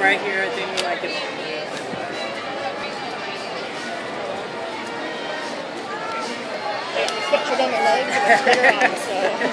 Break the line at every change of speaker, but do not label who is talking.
right here. I think we like it.
It's pictured in so.